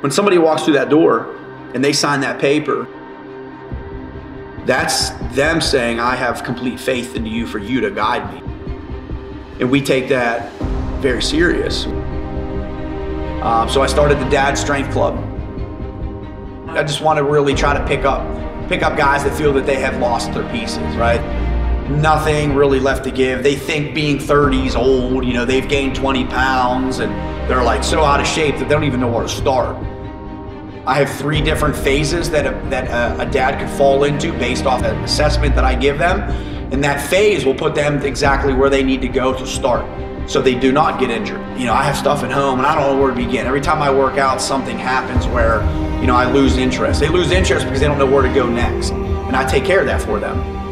When somebody walks through that door and they sign that paper, that's them saying, I have complete faith in you for you to guide me. And we take that very serious. Um, so I started the Dad Strength Club. I just want to really try to pick up, pick up guys that feel that they have lost their pieces, right? Nothing really left to give. They think being 30s old, you know, they've gained 20 pounds and they're like so out of shape that they don't even know where to start. I have three different phases that a, that a, a dad could fall into based off an assessment that I give them. And that phase will put them exactly where they need to go to start so they do not get injured. You know, I have stuff at home and I don't know where to begin. Every time I work out, something happens where, you know, I lose interest. They lose interest because they don't know where to go next. And I take care of that for them.